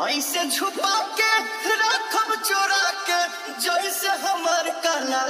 ऐसे छुपा के रखब चोरा के जैसे हमारे काला